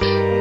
Bye.